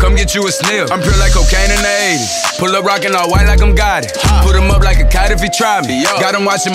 come get you a sniff. I'm pure like cocaine in the 80s. Pull up rockin' all white like I'm got it. Put him up like a kite if he try me. Got him watching